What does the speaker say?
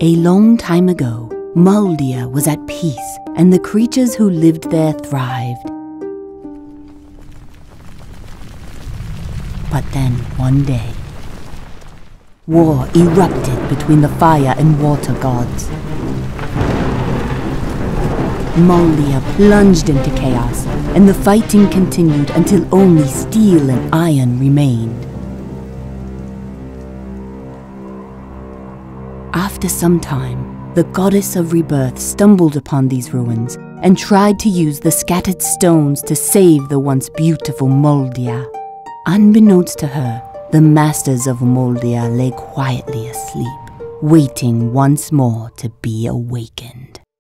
A long time ago, Mouldia was at peace, and the creatures who lived there thrived. But then, one day, war erupted between the fire and water gods. Mouldia plunged into chaos, and the fighting continued until only steel and iron remained. After some time, the goddess of rebirth stumbled upon these ruins and tried to use the scattered stones to save the once beautiful Mouldia. Unbeknownst to her, the masters of Mouldia lay quietly asleep, waiting once more to be awakened.